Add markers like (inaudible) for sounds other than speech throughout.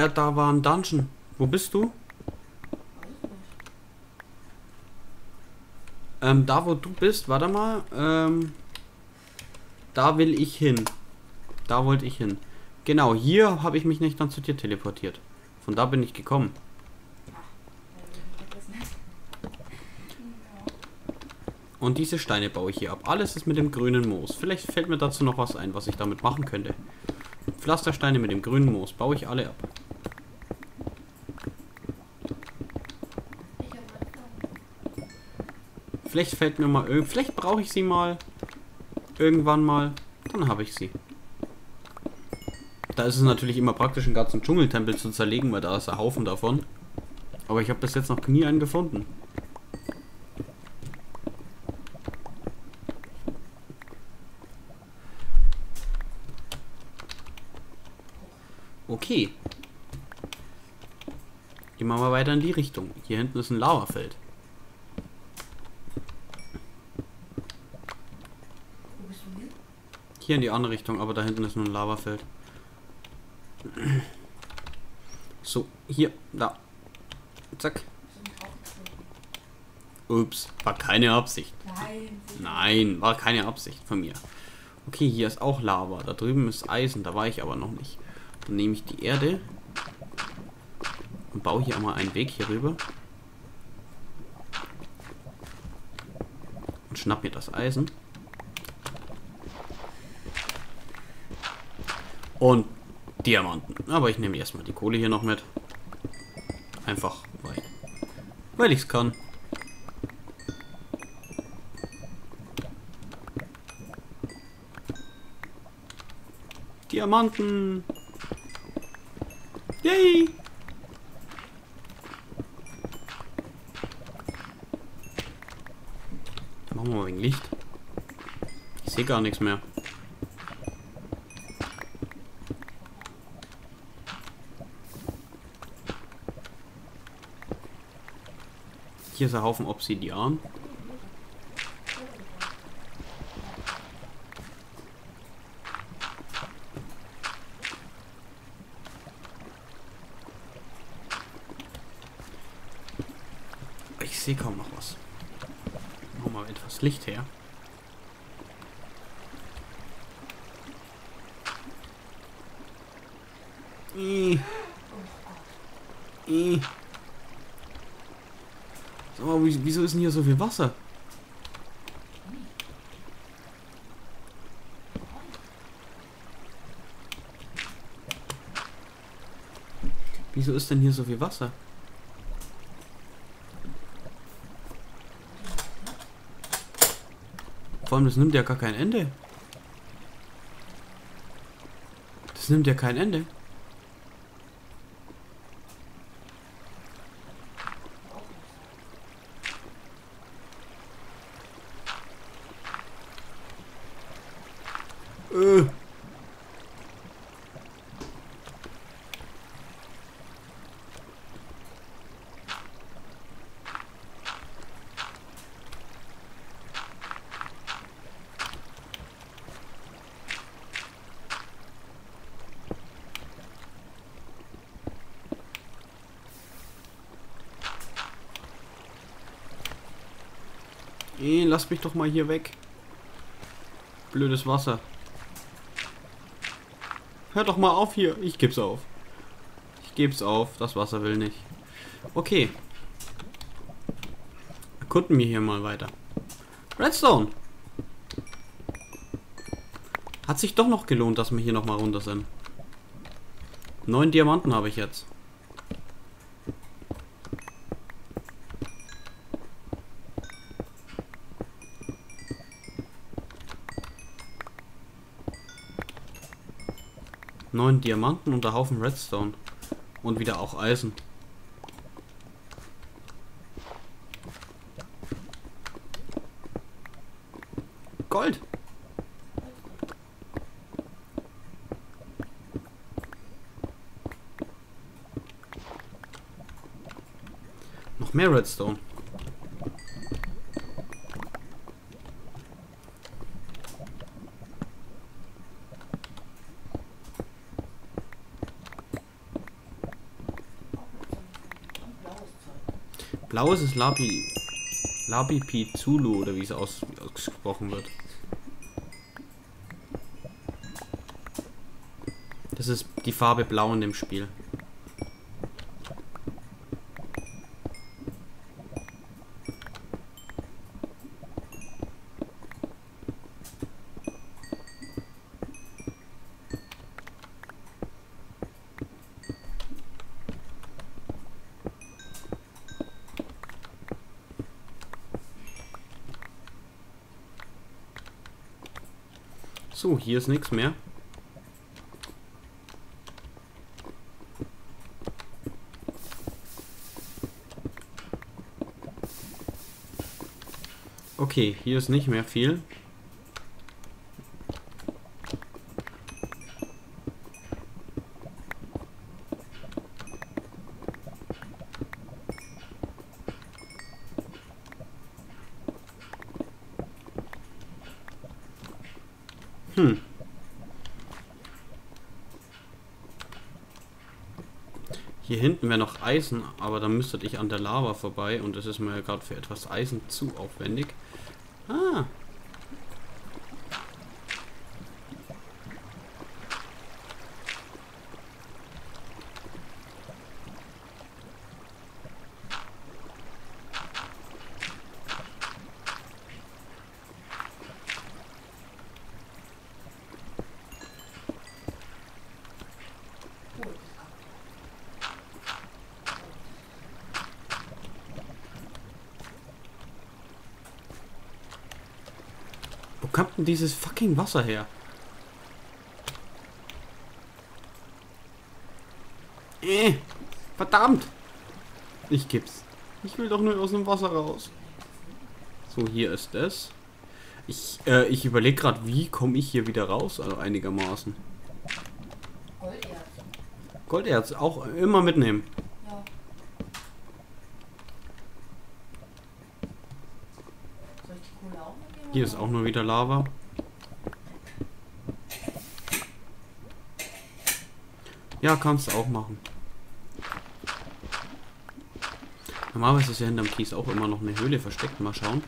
Ja, da war ein Dungeon. Wo bist du? Ähm, da wo du bist, warte mal. Ähm, da will ich hin. Da wollte ich hin. Genau, hier habe ich mich nicht dann zu dir teleportiert. Von da bin ich gekommen. Und diese Steine baue ich hier ab. Alles ist mit dem grünen Moos. Vielleicht fällt mir dazu noch was ein, was ich damit machen könnte. Pflastersteine mit dem grünen Moos baue ich alle ab. Vielleicht fällt mir mal. Vielleicht brauche ich sie mal. Irgendwann mal. Dann habe ich sie. Da ist es natürlich immer praktisch, einen ganzen Dschungeltempel zu zerlegen, weil da ist ein Haufen davon. Aber ich habe bis jetzt noch nie einen gefunden. Okay. Gehen wir mal weiter in die Richtung. Hier hinten ist ein Lavafeld. Wo bist du hin? Hier in die andere Richtung, aber da hinten ist nur ein Lavafeld. So, hier, da. Zack. Ups, war keine Absicht. Nein. Nein, war keine Absicht von mir. Okay, hier ist auch Lava. Da drüben ist Eisen, da war ich aber noch nicht. Dann nehme ich die Erde und baue hier einmal einen Weg hier rüber. Und schnapp mir das Eisen. Und Diamanten. Aber ich nehme erstmal die Kohle hier noch mit. Einfach, weil, weil ich es kann. Diamanten. Yay. Machen wir mal wegen Licht. Ich sehe gar nichts mehr. Hier ist ein Haufen Obsidian. Ich sehe kaum noch was. Mal etwas Licht her. Sag mal, wie- wieso ist denn hier so viel Wasser? Wieso ist denn hier so viel Wasser? Vor allem, das nimmt ja gar kein Ende. Das nimmt ja kein Ende. Äh. Eh, lass mich doch mal hier weg. Blödes Wasser. Hör doch mal auf hier. Ich geb's auf. Ich geb's auf. Das Wasser will nicht. Okay. Erkunden wir hier mal weiter. Redstone. Hat sich doch noch gelohnt, dass wir hier noch mal runter sind. Neun Diamanten habe ich jetzt. Neun Diamanten und ein Haufen Redstone. Und wieder auch Eisen. Gold. Noch mehr Redstone. Blau ist Lapi. Lapi Zulu oder wie es aus, ausgesprochen wird. Das ist die Farbe Blau in dem Spiel. So, hier ist nichts mehr. Okay, hier ist nicht mehr viel. Hm. Hier hinten wäre noch Eisen, aber dann müsstet ich an der Lava vorbei und das ist mir gerade für etwas Eisen zu aufwendig. Ah. Cool. Wo kommt denn dieses fucking Wasser her? Äh, verdammt! Ich gib's. Ich will doch nur aus dem Wasser raus. So, hier ist es. Ich, äh, ich überlege gerade, wie komme ich hier wieder raus? Also einigermaßen. Golderz. Golderz auch immer mitnehmen. Ja. Soll ich die Kohle auch mitnehmen? Hier ist auch nur wieder Lava. Ja, kannst du auch machen. Normalerweise ist ja hinterm Kies auch immer noch eine Höhle versteckt. Mal schauen.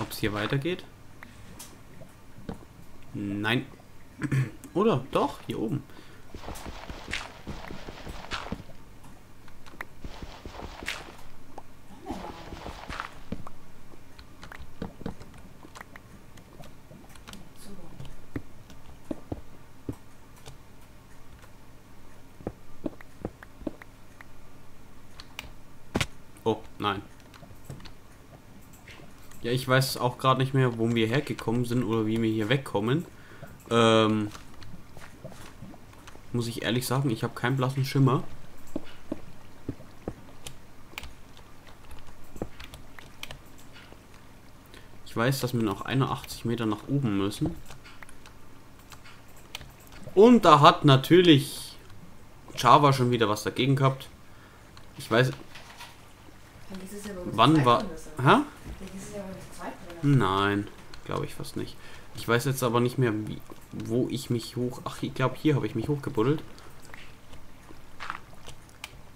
Ob es hier weitergeht? Nein. (clears throat) Oder? Doch, hier oben. Noch mehr Lava. So. Oh, nein. Ja, ich weiß auch gerade nicht mehr, wo wir hergekommen sind oder wie wir hier wegkommen. Ähm, muss ich ehrlich sagen, ich habe keinen blassen Schimmer. Ich weiß, dass wir noch 81 Meter nach oben müssen. Und da hat natürlich Java schon wieder was dagegen gehabt. Ich weiß, wann war... Hä? Dann ist es ja wohl das Zweitgrößte. Nein, glaube ich fast nicht. Ich weiß jetzt aber nicht mehr, wie, wo ich mich hoch... Ach, ich glaube, hier habe ich mich hochgebuddelt.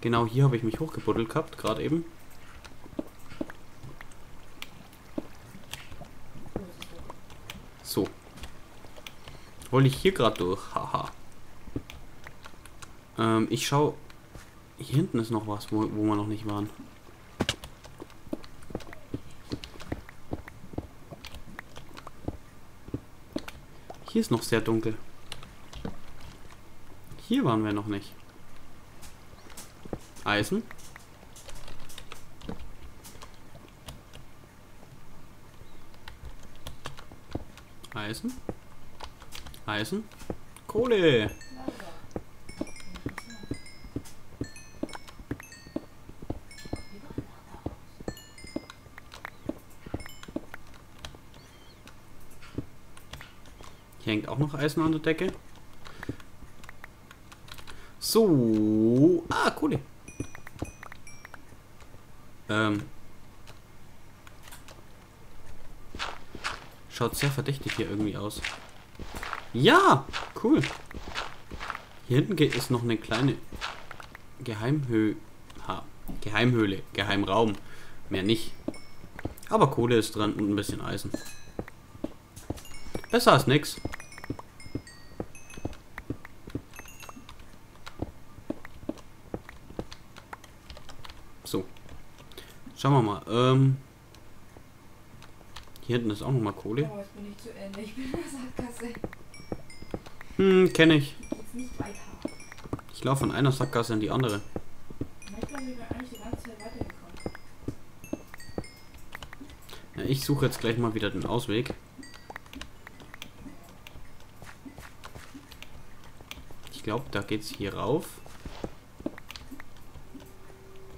Genau, hier habe ich mich hochgebuddelt gehabt, gerade eben. So. Wollte ich hier gerade durch. Haha. Ähm, ich schau... Hier hinten ist noch was, wo, wo wir noch nicht waren. Hier ist noch sehr dunkel. Hier waren wir noch nicht. Eisen. Eisen. Eisen. Kohle. Lava. Überall Lava raus. Hier hängt auch noch Eisen an der Decke. So. Ah, Kohle. Ähm. Schaut sehr verdächtig hier irgendwie aus. Ja, cool. Hier hinten ist noch eine kleine Geheimhöhle. Geheimhöhle, Geheimraum. Mehr nicht. Aber Kohle ist dran und ein bisschen Eisen. Besser als nix. So. Schauen wir mal. Ähm, hier hinten ist auch noch mal Kohle. Oh, jetzt bin ich zu Ende. Ich bin in der Sackgasse. Hm, kenne ich. Jetzt nicht weiter. Ich laufe von einer Sackgasse in die andere. Ja, ich suche jetzt gleich mal wieder den Ausweg. Ich glaube, da geht's hier rauf.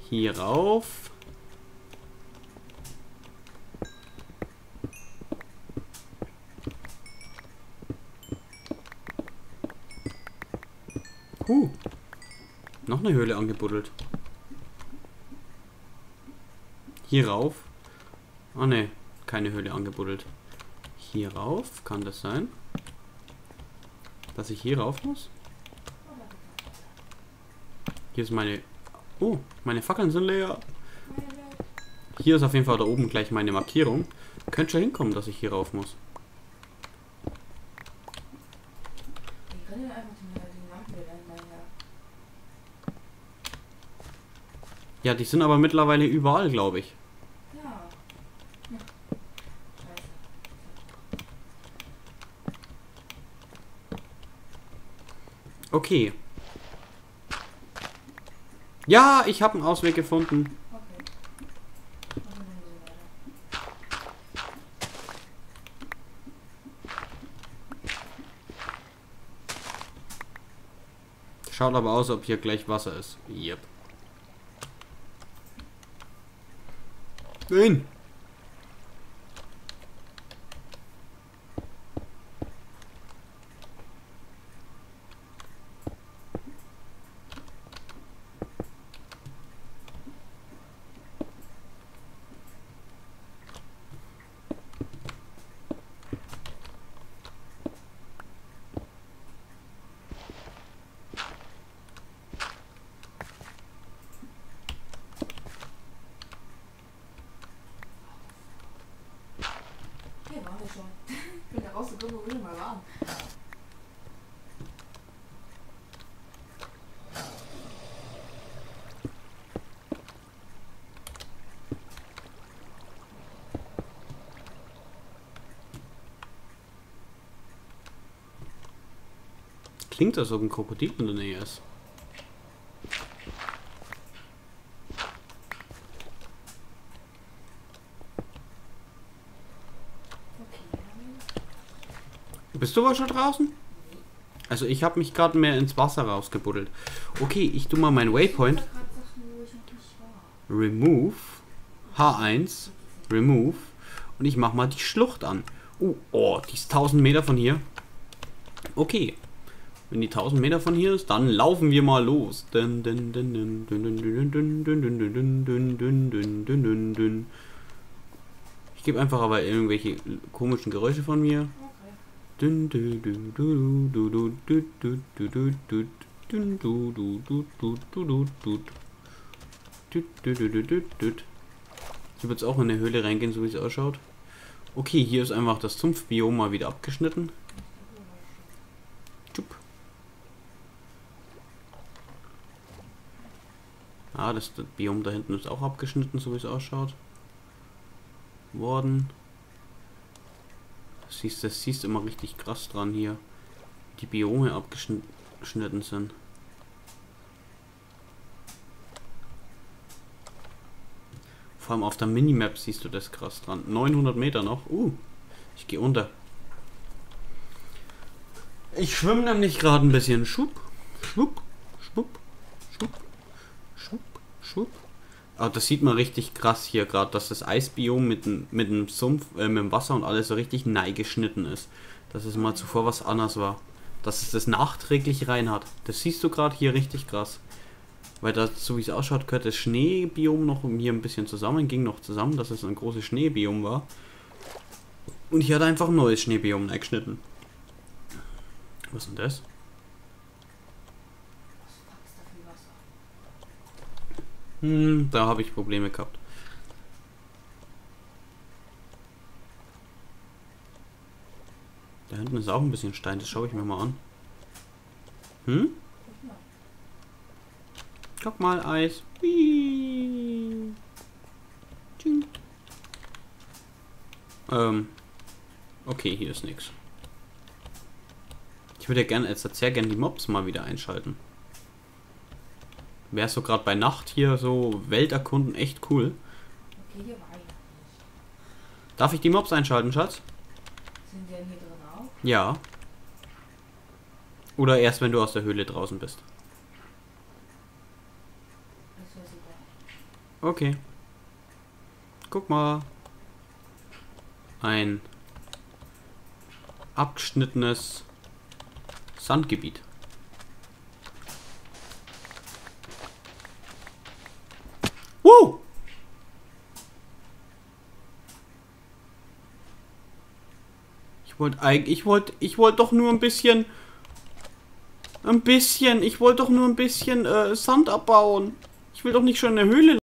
Hier rauf. Huh. Noch eine Höhle angebuddelt. Hier rauf. Ah ne, keine Höhle angebuddelt. Hier rauf, kann das sein? Dass ich hier rauf muss? Hier ist meine... Oh, meine Fackeln sind leer. Hier ist auf jeden Fall da oben gleich meine Markierung. Könnte schon hinkommen, dass ich hier rauf muss. Die rennen einfach die, die Lampen rennen daher. Ja, die sind aber mittlerweile überall, glaube ich. Ja. Hm. Scheiße. Okay. Ja, ich habe einen Ausweg gefunden. Okay. Schaut aber aus, ob hier gleich Wasser ist. Yep. Ven. Wir schon. Ich (laughs) bin da rausgekommen, wo wir mal waren. Klingt, als ob ein Krokodil in der Nähe ist. Bist du wohl schon draußen? Also ich habe mich gerade mehr ins Wasser rausgebuddelt. Okay, ich tue mal meinen Waypoint. Remove. H1. Remove. Und ich mache mal die Schlucht an. Oh, oh, die ist 1000 Meter von hier. Okay. Wenn die 1000 Meter von hier ist, dann laufen wir mal los. Ich gebe einfach aber irgendwelche komischen Geräusche von mir. Hier wird es auch in eine Höhle reingehen, so wie es ausschaut. Okay, hier ist einfach das Sumpfbiom mal wieder abgeschnitten. Tschub. Ah, das, das Biom da hinten ist auch abgeschnitten, so wie es ausschaut. Worden. Siehst, das siehst immer richtig krass dran hier. Die Biome abgeschnitten sind. Vor allem auf der Minimap siehst du das krass dran. 900 Meter noch. Uh, ich gehe unter. Ich schwimme nämlich gerade ein bisschen. Schwupp, schwupp, schwupp, schwupp, schwupp, schwupp. Aber das sieht man richtig krass hier gerade, dass das Eisbiom mit dem, mit dem Sumpf, äh, mit dem Wasser und alles so richtig neigeschnitten ist. Dass es mal zuvor was anderes war. Dass es das nachträglich rein hat. Das siehst du gerade hier richtig krass. Weil das, so wie es ausschaut, gehört das Schneebiom noch hier ein bisschen zusammen, ging noch zusammen, dass es ein großes Schneebiom war. Und hier hat einfach ein neues Schneebiom eingeschnitten. Was ist denn das? Hm, da habe ich Probleme gehabt. Da hinten ist auch ein bisschen Stein, das schaue ich mir mal an. Hm? Guck mal. Eis. Whee. Tsching. Ähm. Okay, hier ist nichts. Ich würde ja gerne, jetzt sehr gerne die Mobs mal wieder einschalten. Wäre so gerade bei Nacht hier so Welterkunden echt cool. Okay, hier war ich noch nicht. Darf ich die Mobs einschalten, Schatz? Sind die denn hier drin auch? Ja. Oder erst, wenn du aus der Höhle draußen bist. Okay. Guck mal. Ein abgeschnittenes Sandgebiet. Woo! Ich wollte eigentlich, ich wollte, ich wollte doch nur ein bisschen, ein bisschen, ich wollte doch nur ein bisschen äh, Sand abbauen. Ich will doch nicht schon in der Höhle